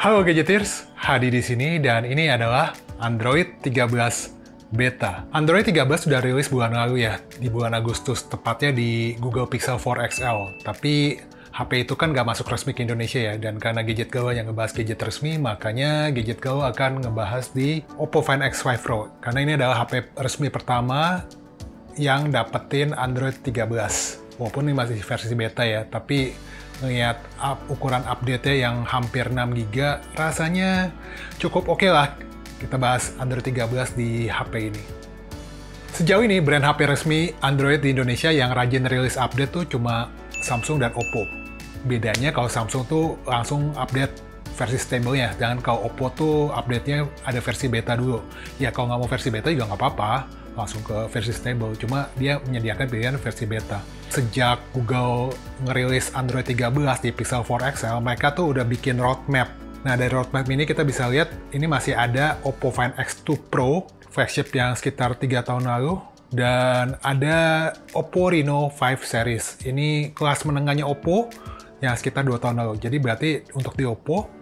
Halo Gadgeters, Hadi di sini dan ini adalah Android 13 Beta. Android 13 sudah rilis bulan lalu ya, di bulan Agustus, tepatnya di Google Pixel 4 XL. Tapi HP itu kan nggak masuk resmi ke Indonesia ya, dan karena Gadget Gawa yang ngebahas gadget resmi, makanya Gadget Gawa akan ngebahas di Oppo Find X5 Pro. Karena ini adalah HP resmi pertama yang dapetin Android 13. Walaupun ini masih versi beta ya, tapi ngeliat up, ukuran update-nya yang hampir 6 GB, rasanya cukup oke okay lah kita bahas Android 13 di HP ini. Sejauh ini, brand HP resmi Android di Indonesia yang rajin rilis update tuh cuma Samsung dan Oppo. Bedanya kalau Samsung tuh langsung update versi stable-nya, dan kalau Oppo tuh update-nya ada versi beta dulu. Ya kalau nggak mau versi beta juga nggak apa-apa, langsung ke versi stable. Cuma dia menyediakan pilihan versi beta sejak Google ngerilis Android 13 di Pixel 4 XL, mereka tuh udah bikin roadmap. Nah, dari roadmap ini kita bisa lihat ini masih ada Oppo Find X2 Pro, flagship yang sekitar 3 tahun lalu, dan ada Oppo Reno 5 series. Ini kelas menengahnya Oppo yang sekitar 2 tahun lalu. Jadi berarti untuk di Oppo,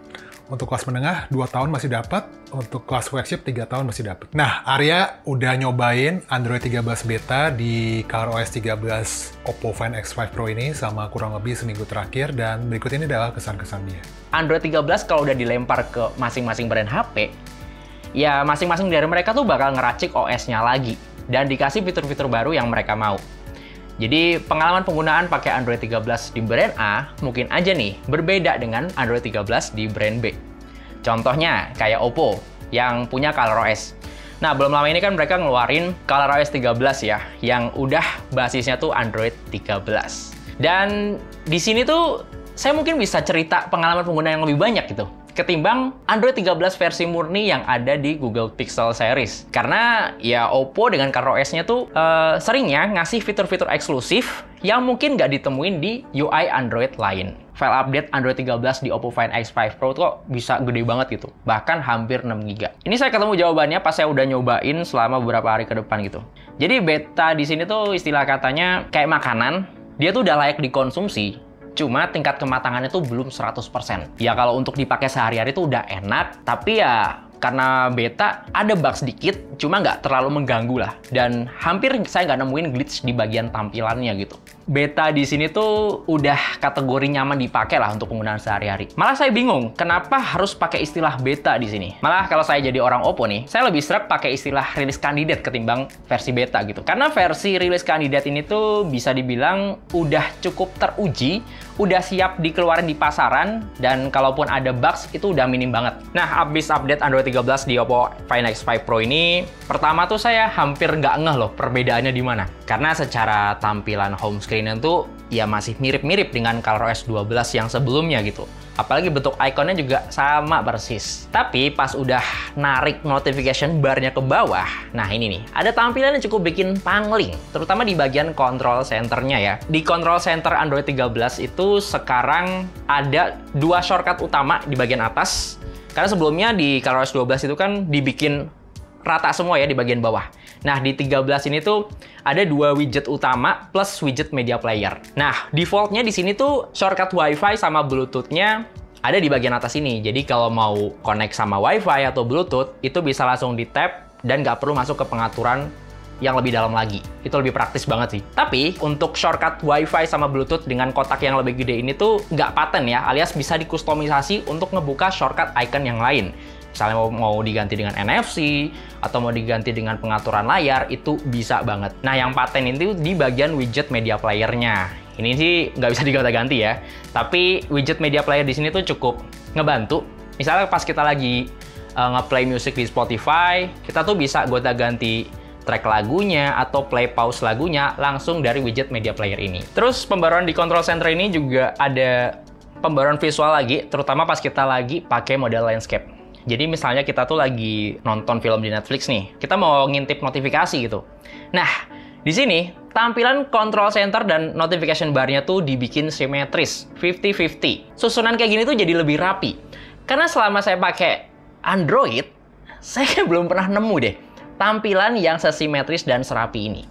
untuk kelas menengah 2 tahun masih dapat, untuk kelas flagship 3 tahun masih dapat. Nah, Arya udah nyobain Android 13 beta di ColorOS 13 Oppo Find X5 Pro ini sama kurang lebih seminggu terakhir dan berikut ini adalah kesan-kesan dia. Android 13 kalau udah dilempar ke masing-masing brand HP, ya masing-masing dari mereka tuh bakal ngeracik OS-nya lagi dan dikasih fitur-fitur baru yang mereka mau. Jadi pengalaman penggunaan pakai Android 13 di brand A mungkin aja nih berbeda dengan Android 13 di brand B. Contohnya kayak Oppo yang punya ColorOS. Nah, belum lama ini kan mereka ngeluarin ColorOS 13 ya, yang udah basisnya tuh Android 13. Dan di sini tuh saya mungkin bisa cerita pengalaman pengguna yang lebih banyak gitu ketimbang Android 13 versi murni yang ada di Google Pixel series. Karena ya Oppo dengan ColorOS-nya tuh uh, seringnya ngasih fitur-fitur eksklusif yang mungkin nggak ditemuin di UI Android lain. File update Android 13 di Oppo Find X5 Pro tuh bisa gede banget gitu. Bahkan hampir 6 GB. Ini saya ketemu jawabannya pas saya udah nyobain selama beberapa hari ke depan gitu. Jadi beta di sini tuh istilah katanya kayak makanan, dia tuh udah layak dikonsumsi, Cuma tingkat kematangannya tuh belum 100%. Ya kalau untuk dipakai sehari-hari tuh udah enak, tapi ya karena beta ada bug sedikit, cuma nggak terlalu mengganggu lah. Dan hampir saya nggak nemuin glitch di bagian tampilannya gitu. Beta di sini tuh udah kategori nyaman dipakai lah untuk penggunaan sehari-hari. Malah saya bingung, kenapa harus pakai istilah beta di sini? Malah kalau saya jadi orang Oppo nih, saya lebih serak pakai istilah rilis kandidat ketimbang versi beta gitu. Karena versi rilis kandidat ini tuh bisa dibilang udah cukup teruji, udah siap dikeluarin di pasaran, dan kalaupun ada bugs itu udah minim banget. Nah, abis update Android 13 di Oppo Find X5 Pro ini, pertama tuh saya hampir nggak ngeh loh perbedaannya di mana. Karena secara tampilan home screen itu ya masih mirip-mirip dengan ColorOS 12 yang sebelumnya gitu. Apalagi bentuk ikonnya juga sama persis. Tapi pas udah narik notification barnya ke bawah, nah ini nih, ada tampilan yang cukup bikin pangling, terutama di bagian control centernya ya. Di control center Android 13 itu sekarang ada dua shortcut utama di bagian atas. Karena sebelumnya di ColorOS 12 itu kan dibikin rata semua ya di bagian bawah. Nah, di 13 ini tuh ada dua widget utama plus widget media player. Nah, defaultnya di sini tuh shortcut WiFi sama Bluetooth-nya ada di bagian atas ini. Jadi kalau mau connect sama WiFi atau Bluetooth, itu bisa langsung di tap dan nggak perlu masuk ke pengaturan yang lebih dalam lagi. Itu lebih praktis banget sih. Tapi untuk shortcut WiFi sama Bluetooth dengan kotak yang lebih gede ini tuh nggak paten ya, alias bisa dikustomisasi untuk ngebuka shortcut icon yang lain misalnya mau, diganti dengan NFC atau mau diganti dengan pengaturan layar itu bisa banget. Nah yang paten itu di bagian widget media playernya. Ini sih nggak bisa diganti-ganti ya, tapi widget media player di sini tuh cukup ngebantu. Misalnya pas kita lagi uh, nge-play music di Spotify, kita tuh bisa gonta-ganti track lagunya atau play pause lagunya langsung dari widget media player ini. Terus pembaruan di control center ini juga ada pembaruan visual lagi, terutama pas kita lagi pakai model landscape. Jadi misalnya kita tuh lagi nonton film di Netflix nih, kita mau ngintip notifikasi gitu. Nah, di sini tampilan control center dan notification bar-nya tuh dibikin simetris, 50-50. Susunan kayak gini tuh jadi lebih rapi. Karena selama saya pakai Android, saya belum pernah nemu deh tampilan yang sesimetris dan serapi ini.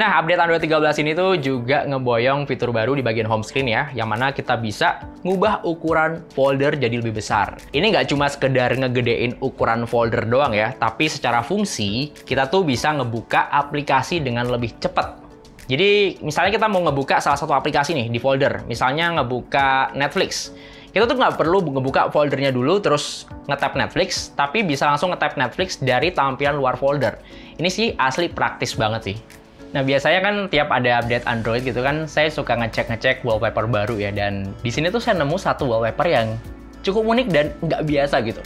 Nah, update Android 13 ini tuh juga ngeboyong fitur baru di bagian home screen ya, yang mana kita bisa ngubah ukuran folder jadi lebih besar. Ini nggak cuma sekedar ngegedein ukuran folder doang ya, tapi secara fungsi, kita tuh bisa ngebuka aplikasi dengan lebih cepat. Jadi, misalnya kita mau ngebuka salah satu aplikasi nih di folder, misalnya ngebuka Netflix. Kita tuh nggak perlu ngebuka foldernya dulu terus ngetap Netflix, tapi bisa langsung ngetap Netflix dari tampilan luar folder. Ini sih asli praktis banget sih. Nah biasanya kan tiap ada update Android gitu kan, saya suka ngecek-ngecek wallpaper baru ya. Dan di sini tuh saya nemu satu wallpaper yang cukup unik dan nggak biasa gitu.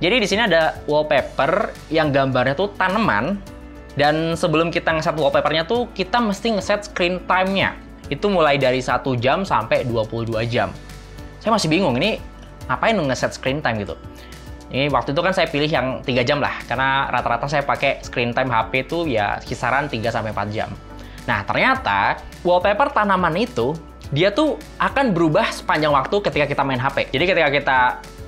Jadi di sini ada wallpaper yang gambarnya tuh tanaman. Dan sebelum kita ngeset wallpapernya tuh, kita mesti ngeset screen time-nya. Itu mulai dari 1 jam sampai 22 jam. Saya masih bingung, ini ngapain ngeset screen time gitu. Ini waktu itu kan saya pilih yang 3 jam lah, karena rata-rata saya pakai screen time HP itu ya kisaran 3-4 jam. Nah, ternyata wallpaper tanaman itu, dia tuh akan berubah sepanjang waktu ketika kita main HP. Jadi ketika kita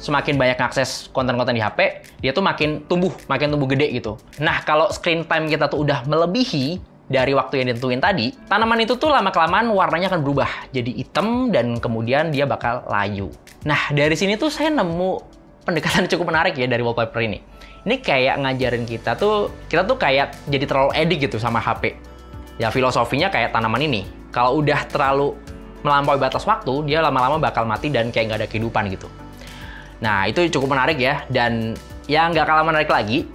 semakin banyak akses konten-konten di HP, dia tuh makin tumbuh, makin tumbuh gede gitu. Nah, kalau screen time kita tuh udah melebihi dari waktu yang ditentuin tadi, tanaman itu tuh lama-kelamaan warnanya akan berubah jadi hitam dan kemudian dia bakal layu. Nah, dari sini tuh saya nemu pendekatan cukup menarik ya dari wallpaper ini. Ini kayak ngajarin kita tuh, kita tuh kayak jadi terlalu edik gitu sama HP. Ya filosofinya kayak tanaman ini. Kalau udah terlalu melampaui batas waktu, dia lama-lama bakal mati dan kayak nggak ada kehidupan gitu. Nah itu cukup menarik ya. Dan yang nggak kalah menarik lagi,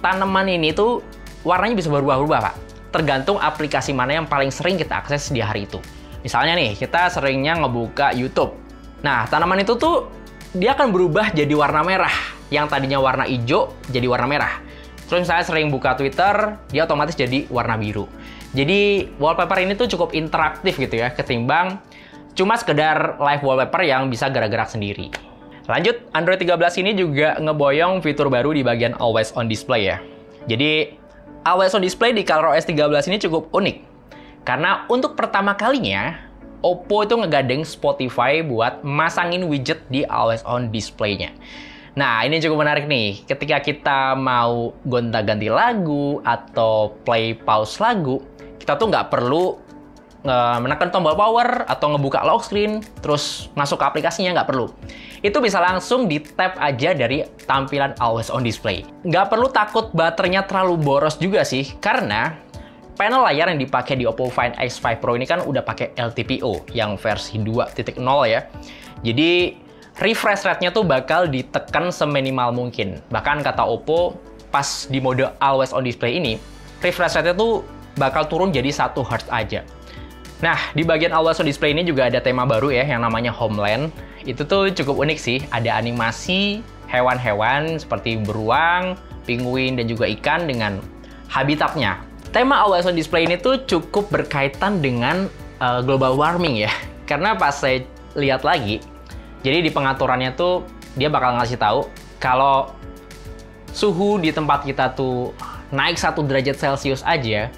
tanaman ini tuh warnanya bisa berubah-ubah pak. Tergantung aplikasi mana yang paling sering kita akses di hari itu. Misalnya nih, kita seringnya ngebuka YouTube. Nah, tanaman itu tuh dia akan berubah jadi warna merah. Yang tadinya warna hijau jadi warna merah. Terus saya sering buka Twitter, dia otomatis jadi warna biru. Jadi wallpaper ini tuh cukup interaktif gitu ya, ketimbang cuma sekedar live wallpaper yang bisa gerak-gerak sendiri. Lanjut, Android 13 ini juga ngeboyong fitur baru di bagian Always On Display ya. Jadi, Always On Display di ColorOS 13 ini cukup unik. Karena untuk pertama kalinya, Oppo itu ngegandeng Spotify buat masangin widget di always on display-nya. Nah, ini cukup menarik nih. Ketika kita mau gonta-ganti lagu atau play pause lagu, kita tuh nggak perlu menekan tombol power atau ngebuka lock screen, terus masuk ke aplikasinya nggak perlu. Itu bisa langsung di tap aja dari tampilan always on display. Nggak perlu takut baterainya terlalu boros juga sih, karena panel layar yang dipakai di Oppo Find X5 Pro ini kan udah pakai LTPO yang versi 2.0 ya. Jadi refresh rate-nya tuh bakal ditekan seminimal mungkin. Bahkan kata Oppo pas di mode always on display ini, refresh rate-nya tuh bakal turun jadi 1 Hz aja. Nah, di bagian always on display ini juga ada tema baru ya yang namanya Homeland. Itu tuh cukup unik sih, ada animasi hewan-hewan seperti beruang, penguin, dan juga ikan dengan habitatnya tema Always On Display ini tuh cukup berkaitan dengan uh, global warming ya. Karena pas saya lihat lagi, jadi di pengaturannya tuh dia bakal ngasih tahu kalau suhu di tempat kita tuh naik satu derajat Celcius aja,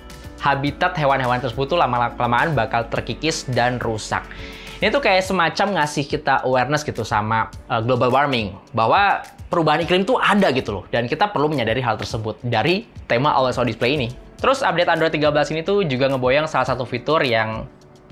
habitat hewan-hewan tersebut tuh lama-lamaan bakal terkikis dan rusak. Ini tuh kayak semacam ngasih kita awareness gitu sama uh, global warming bahwa perubahan iklim tuh ada gitu loh dan kita perlu menyadari hal tersebut dari tema Always On Display ini. Terus update Android 13 ini tuh juga ngeboyang salah satu fitur yang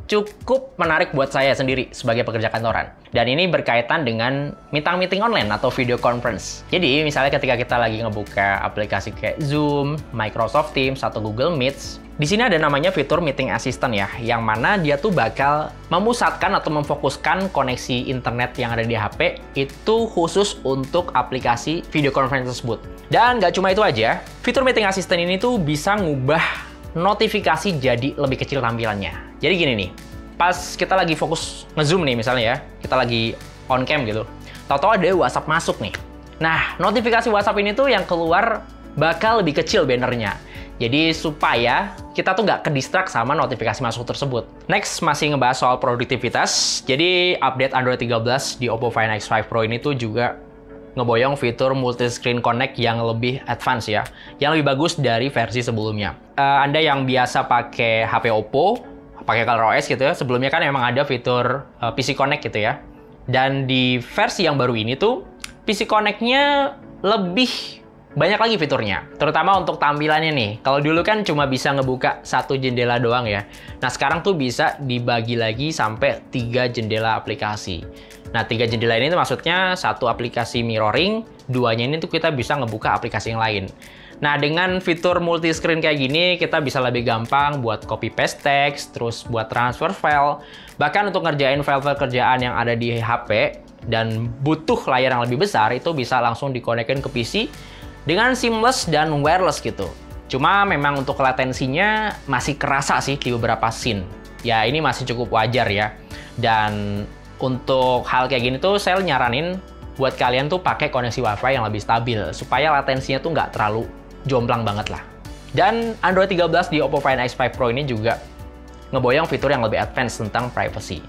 cukup menarik buat saya sendiri sebagai pekerja kantoran. Dan ini berkaitan dengan meeting-meeting online atau video conference. Jadi misalnya ketika kita lagi ngebuka aplikasi kayak Zoom, Microsoft Teams, atau Google Meet, di sini ada namanya fitur meeting assistant ya, yang mana dia tuh bakal memusatkan atau memfokuskan koneksi internet yang ada di HP itu khusus untuk aplikasi video conference tersebut. Dan nggak cuma itu aja, fitur meeting assistant ini tuh bisa ngubah notifikasi jadi lebih kecil tampilannya. Jadi gini nih, pas kita lagi fokus nge-zoom nih misalnya ya, kita lagi on cam gitu, tahu-tahu ada WhatsApp masuk nih. Nah, notifikasi WhatsApp ini tuh yang keluar bakal lebih kecil bannernya. Jadi supaya kita tuh nggak kedistrak sama notifikasi masuk tersebut. Next, masih ngebahas soal produktivitas. Jadi update Android 13 di Oppo Find X5 Pro ini tuh juga ngeboyong fitur multi-screen connect yang lebih advance ya, yang lebih bagus dari versi sebelumnya. Uh, anda yang biasa pakai HP Oppo, pakai ColorOS gitu ya, sebelumnya kan emang ada fitur uh, eh, PC Connect gitu ya. Dan di versi yang baru ini tuh, PC Connect-nya lebih banyak lagi fiturnya, terutama untuk tampilannya nih. Kalau dulu kan cuma bisa ngebuka satu jendela doang ya. Nah sekarang tuh bisa dibagi lagi sampai tiga jendela aplikasi. Nah tiga jendela ini tuh maksudnya satu aplikasi mirroring, duanya ini tuh kita bisa ngebuka aplikasi yang lain. Nah, dengan fitur multi screen kayak gini, kita bisa lebih gampang buat copy paste text, terus buat transfer file, bahkan untuk ngerjain file-file kerjaan yang ada di HP dan butuh layar yang lebih besar, itu bisa langsung dikonekin ke PC dengan seamless dan wireless gitu. Cuma memang untuk latensinya masih kerasa sih di beberapa scene. Ya, ini masih cukup wajar ya. Dan untuk hal kayak gini tuh saya nyaranin buat kalian tuh pakai koneksi WiFi yang lebih stabil supaya latensinya tuh nggak terlalu jomplang banget lah. Dan Android 13 di Oppo Find X5 Pro ini juga ngeboyong fitur yang lebih advance tentang privacy.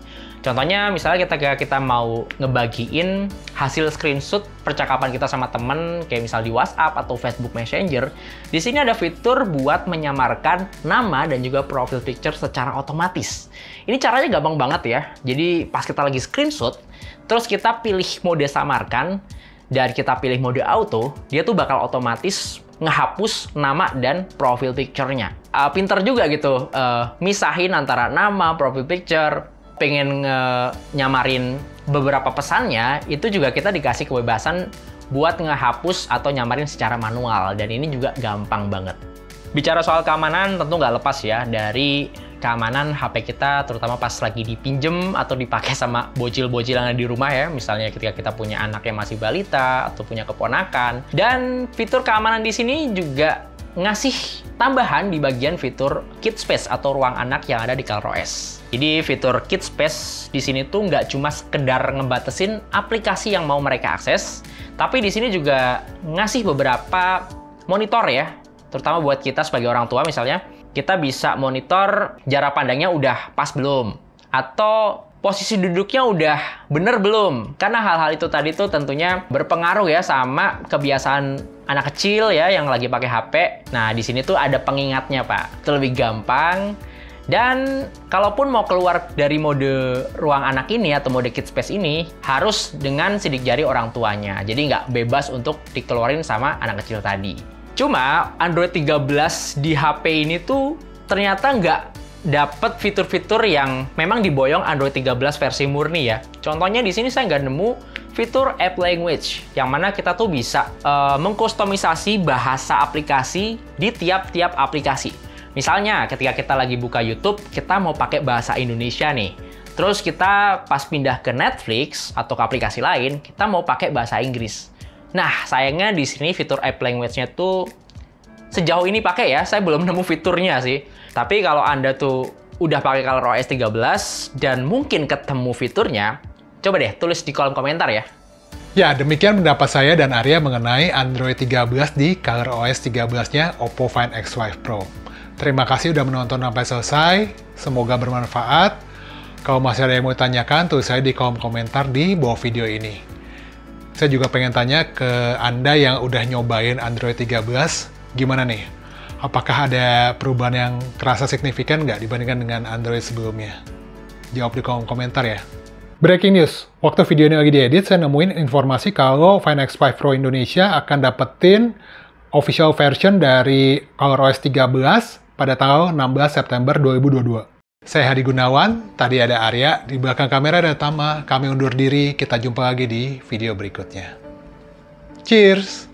Contohnya misalnya kita kita mau ngebagiin hasil screenshot percakapan kita sama temen kayak misal di WhatsApp atau Facebook Messenger, di sini ada fitur buat menyamarkan nama dan juga profile picture secara otomatis. Ini caranya gampang banget ya. Jadi pas kita lagi screenshot, terus kita pilih mode samarkan dan kita pilih mode auto, dia tuh bakal otomatis ngehapus nama dan profil picture-nya. Uh, pinter juga gitu, uh, misahin antara nama, profil picture, pengen uh, nyamarin beberapa pesannya, itu juga kita dikasih kebebasan buat ngehapus atau nyamarin secara manual. Dan ini juga gampang banget. Bicara soal keamanan tentu nggak lepas ya dari keamanan HP kita terutama pas lagi dipinjem atau dipakai sama bocil-bocil yang ada di rumah ya. Misalnya ketika kita punya anak yang masih balita atau punya keponakan. Dan fitur keamanan di sini juga ngasih tambahan di bagian fitur Kit Space atau ruang anak yang ada di ColorOS. Jadi fitur Kit Space di sini tuh nggak cuma sekedar ngebatasin aplikasi yang mau mereka akses, tapi di sini juga ngasih beberapa monitor ya, terutama buat kita sebagai orang tua misalnya, kita bisa monitor jarak pandangnya udah pas belum. Atau posisi duduknya udah bener belum. Karena hal-hal itu tadi tuh tentunya berpengaruh ya sama kebiasaan anak kecil ya yang lagi pakai HP nah di sini tuh ada pengingatnya pak. Itu lebih gampang. Dan kalaupun mau keluar dari mode ruang anak ini atau mode kid space ini harus dengan sidik jari orang tuanya. Jadi nggak bebas untuk dikeluarin sama anak kecil tadi Cuma Android 13 di HP ini tuh ternyata nggak dapat fitur-fitur yang memang diboyong Android 13 versi murni ya. Contohnya di sini saya nggak nemu fitur app language yang mana kita tuh bisa uh, mengkustomisasi bahasa aplikasi di tiap-tiap aplikasi. Misalnya ketika kita lagi buka YouTube, kita mau pakai bahasa Indonesia nih. Terus kita pas pindah ke Netflix atau ke aplikasi lain, kita mau pakai bahasa Inggris. Nah, sayangnya di sini fitur app language-nya tuh sejauh ini pakai ya, saya belum nemu fiturnya sih. Tapi kalau Anda tuh udah pakai ColorOS 13 dan mungkin ketemu fiturnya, coba deh tulis di kolom komentar ya. Ya, demikian pendapat saya dan Arya mengenai Android 13 di ColorOS 13-nya Oppo Find X5 Pro. Terima kasih udah menonton sampai selesai. Semoga bermanfaat. Kalau masih ada yang mau ditanyakan, tulis saya di kolom komentar di bawah video ini. Saya juga pengen tanya ke Anda yang udah nyobain Android 13, gimana nih? Apakah ada perubahan yang kerasa signifikan nggak dibandingkan dengan Android sebelumnya? Jawab di kolom komentar ya. Breaking news, waktu video ini lagi diedit, saya nemuin informasi kalau Find X5 Pro Indonesia akan dapetin official version dari ColorOS 13 pada tanggal 16 September 2022. Saya Hadi Gunawan, tadi ada Arya, di belakang kamera ada Tama. Kami undur diri, kita jumpa lagi di video berikutnya. Cheers!